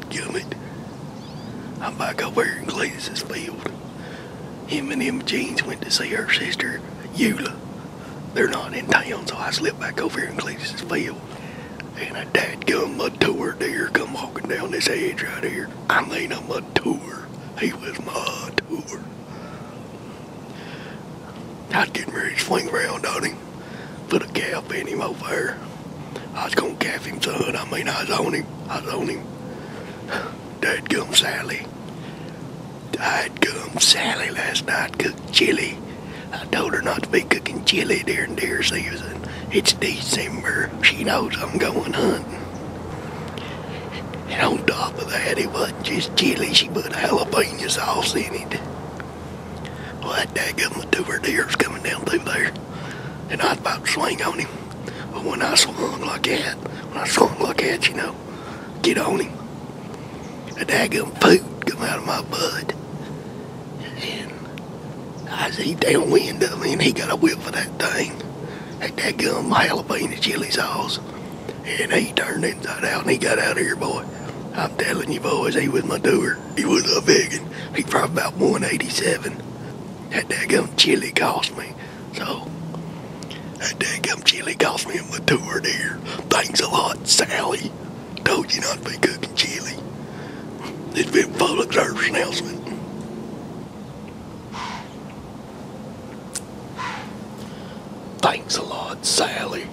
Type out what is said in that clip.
dadgummit. I'm back over here in Cletus's field. Him and him Jeans went to see her sister, Eula. They're not in town, so I slipped back over here in Cletus's field. And a dadgum mature deer come walking down this edge right here. I mean a mature. He was mature. I was getting ready to swing around on him. Put a calf in him over there. I was gonna calf him, son. I mean, I was on him. I was on him. Dadgum Sally. Dadgum Sally last night cooked chili. I told her not to be cooking chili during deer season. It's December. She knows I'm going hunting. And on top of that, it wasn't just chili. She put jalapeno sauce in it. Well, that dadgum two deer's coming down through there. And I was about to swing on him. But when I swung like that, when I swung like that, you know, get on him, a daggum food come out of my butt. And I see downwind of me, and he got a whiff of that thing. That daggum jalapeno chili sauce. And he turned inside out, and he got out of here, boy. I'm telling you, boys, he was my doer. He was a vegan. He probably about 187. That daggum chili cost me. So, that daggum chili cost me a mature deer. Thanks a lot, Sally. Told you not to be cooking chili. It's been public service announcement. Thanks a lot, Sally.